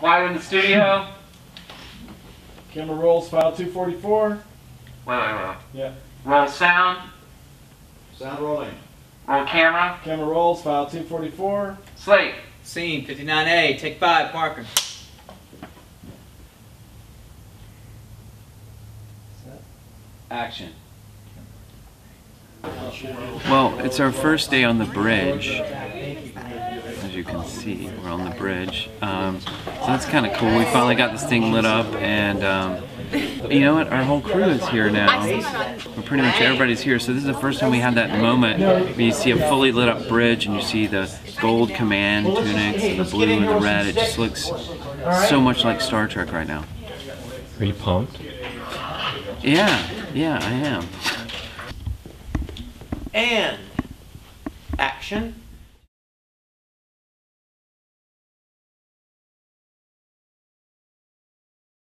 Quiet in the studio. Camera rolls, file 244. Wait, wait, wait. Yeah. Roll sound. Sound rolling. Roll camera. Camera rolls, file 244. Slate. Scene 59A, take five, Parker. Action. Well, it's our first day on the bridge. As you can see, we're on the bridge. Um, so that's kind of cool. We finally got this thing lit up, and um, you know what? Our whole crew is here now. We're pretty much everybody's here. So this is the first time we had that moment where you see a fully lit up bridge, and you see the gold command tunics, and the blue and the red. It just looks so much like Star Trek right now. Are you pumped? Yeah, yeah, I am. And action.